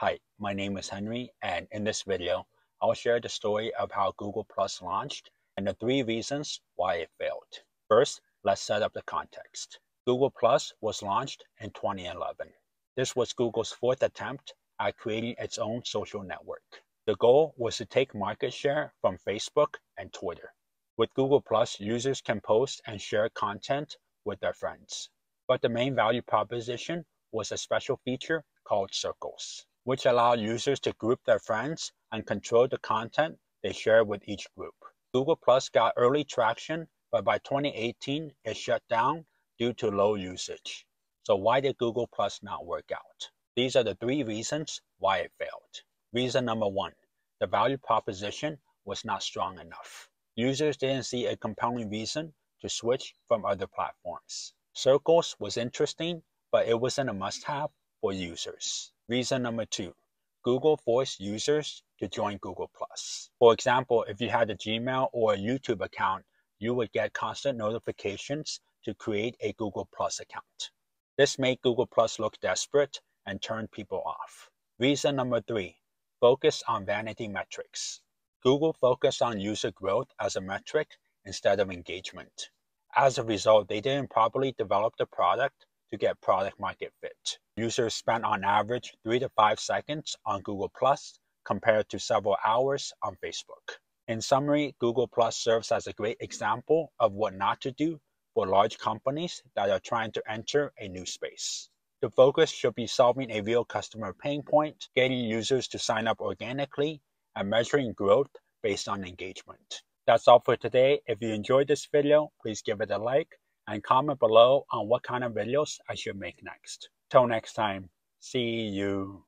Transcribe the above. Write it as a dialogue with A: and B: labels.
A: Hi, my name is Henry, and in this video, I'll share the story of how Google Plus launched and the three reasons why it failed. First, let's set up the context. Google Plus was launched in 2011. This was Google's fourth attempt at creating its own social network. The goal was to take market share from Facebook and Twitter. With Google Plus, users can post and share content with their friends. But the main value proposition was a special feature called Circles which allow users to group their friends and control the content they share with each group. Google Plus got early traction, but by 2018, it shut down due to low usage. So why did Google Plus not work out? These are the three reasons why it failed. Reason number one, the value proposition was not strong enough. Users didn't see a compelling reason to switch from other platforms. Circles was interesting, but it wasn't a must-have for users. Reason number two, Google forced users to join Google+. For example, if you had a Gmail or a YouTube account, you would get constant notifications to create a Google Plus account. This made Google Plus look desperate and turned people off. Reason number three, focus on vanity metrics. Google focused on user growth as a metric instead of engagement. As a result, they didn't properly develop the product to get product market fit. Users spend on average 3 to 5 seconds on Google Plus compared to several hours on Facebook. In summary, Google Plus serves as a great example of what not to do for large companies that are trying to enter a new space. The focus should be solving a real customer pain point, getting users to sign up organically, and measuring growth based on engagement. That's all for today. If you enjoyed this video, please give it a like and comment below on what kind of videos I should make next. Till next time, see you.